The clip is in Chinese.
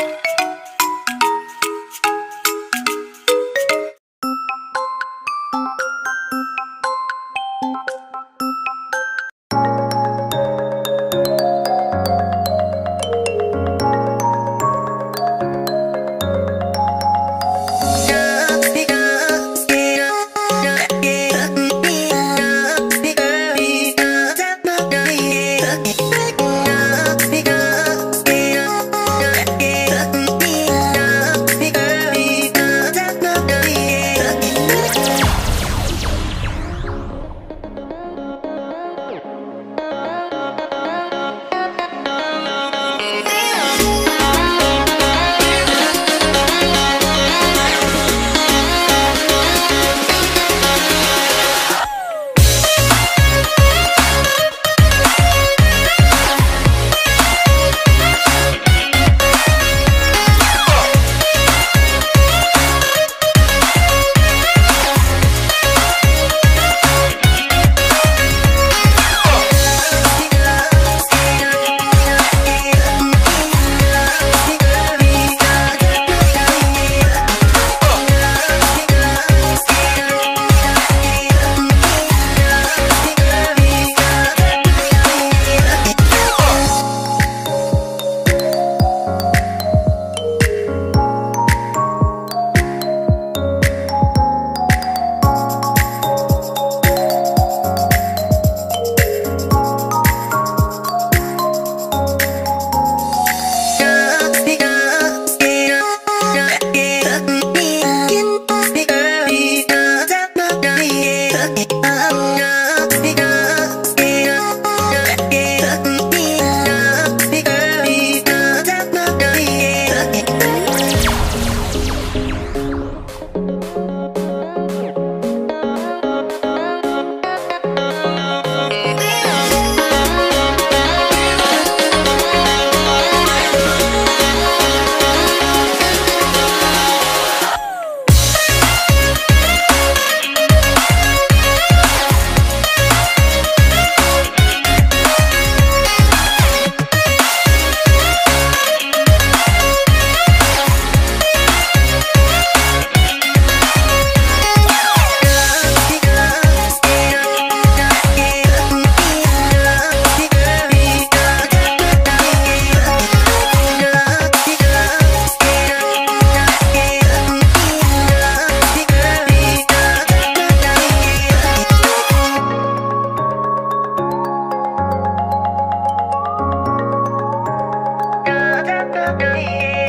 you 你。